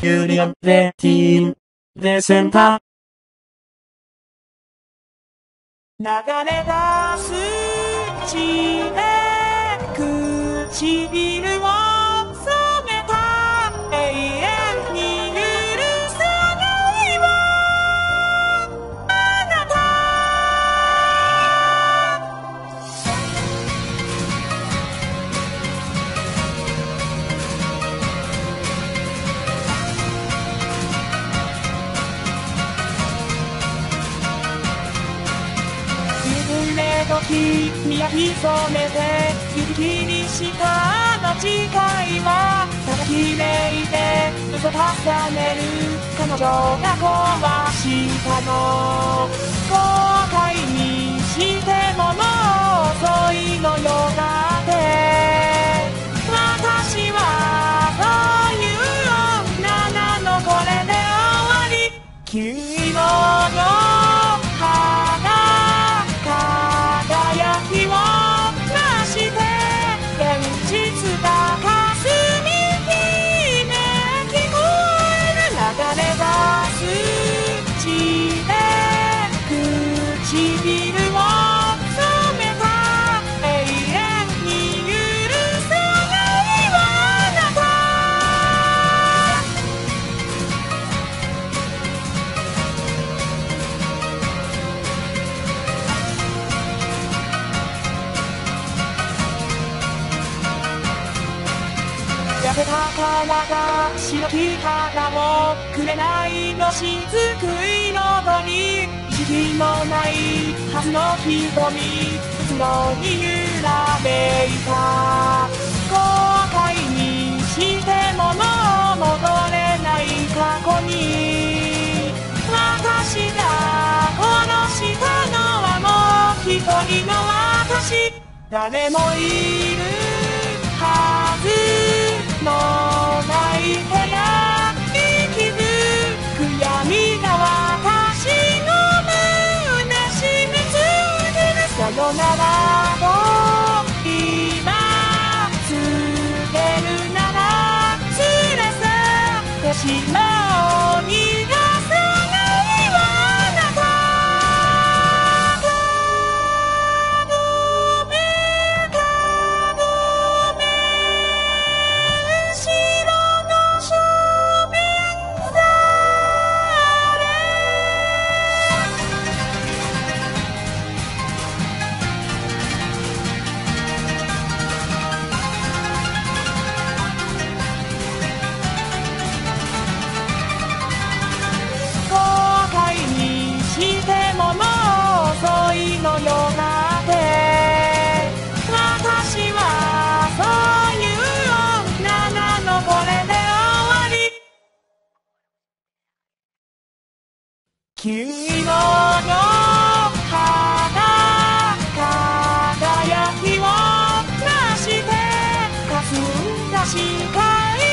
ユリアン・レティーン、レセンタ流れ出す血で唇時に焼き染めて雪にしたあの誓いはたきめいて嘘重ねる彼女が壊したの。後悔にしてももう遅いのよな。体白き肌をくれないのしずくいのどに意識のないはずの瞳うつろに揺らめいた後悔にしてももう戻れない過去に。私が殺したのはもう一人の私。誰もいるはず。のない部屋息づく闇が私の胸締め付けるさよならを今告げるなら連れ去ってしまう。黄色の花輝きをなして霞んだ視界